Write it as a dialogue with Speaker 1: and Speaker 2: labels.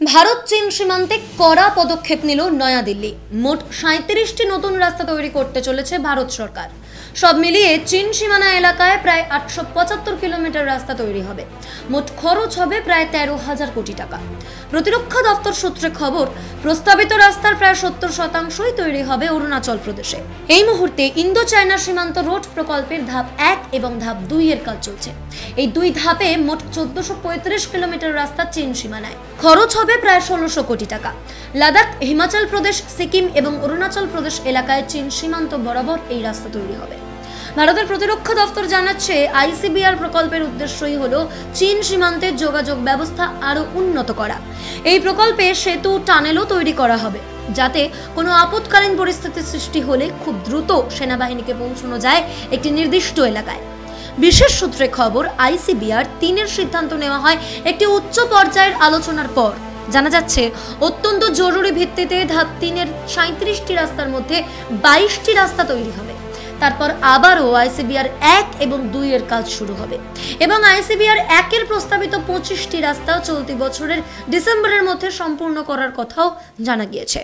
Speaker 1: ভারত চীন সীমান্তে কড়া পদক্ষেপ নিল নয়াদিল্লি। মোট সাঁত্রিশটি নতুন রাস্তা তৈরি করতে চলেছে ভারত সরকার। সব মিলিয়ে চীন সীমানা এলাকায় প্রায় আটশো পঁচাত্তর কিলোমিটার রাস্তা তৈরি হবে। মোট খরচ হবে প্রায় তেরো হাজার কোটি টাকা। প্রতিরক্ষা দপ্তর সূত্রে খবর, প্রস্তাবিত রাস্তার প্রায় সত্তর শতাংশই তৈরি হবে অরুণাচল প্রদেশে। এই মুহূর্তে ইন্দো চায়না সীমান্ত রোড প্রকল্পের ধাপ এক এবং ধাপ দুই এর কাজ চলছে। এই দুই ধাপে মোট চোদ্দশো কিলোমিটার রাস্তা চীন সীমানায়। খরচ হবে প্রায় ষোলোশো কোটি টাকা। লাদাখ, হিমাচল প্রদেশ, সিকিম এবং অরুণাচল প্রদেশ এলাকায় চীন সীমান্ত বরাবর এই রাস্তা তৈরি হবে। ভারতের প্রতিরক্ষা দপ্তর জানাচ্ছে, আইসিবিআর প্রকল্পের উদ্দেশ্যই হল চীন সীমান্তের যোগাযোগ ব্যবস্থা আরও উন্নত করা। এই প্রকল্পে সেতু, টানেলও তৈরি করা হবে, যাতে কোনো আপৎকালীন পরিস্থিতির সৃষ্টি হলে খুব দ্রুত সেনাবাহিনীকে পৌঁছানো যায় একটি নির্দিষ্ট এলাকায়। বিশেষ সূত্রে খবর, আইসিবিআর তিনের সিদ্ধান্ত নেওয়া হয় একটি উচ্চ পর্যায়ের আলোচনার পর। জানা যাচ্ছে, অত্যন্ত জরুরি ভিত্তিতে ধাপ তিনের সাঁত্রিশটি রাস্তার মধ্যে বাইশটি রাস্তা তৈরি হবে। তারপর আবারও আইসিবিআর এক এবং দুই এর কাজ শুরু হবে। এবং আইসিবিআর একের প্রস্তাবিত পঁচিশটি রাস্তা চলতি বছরের ডিসেম্বরের মধ্যে সম্পূর্ণ করার কথাও জানা গিয়েছে।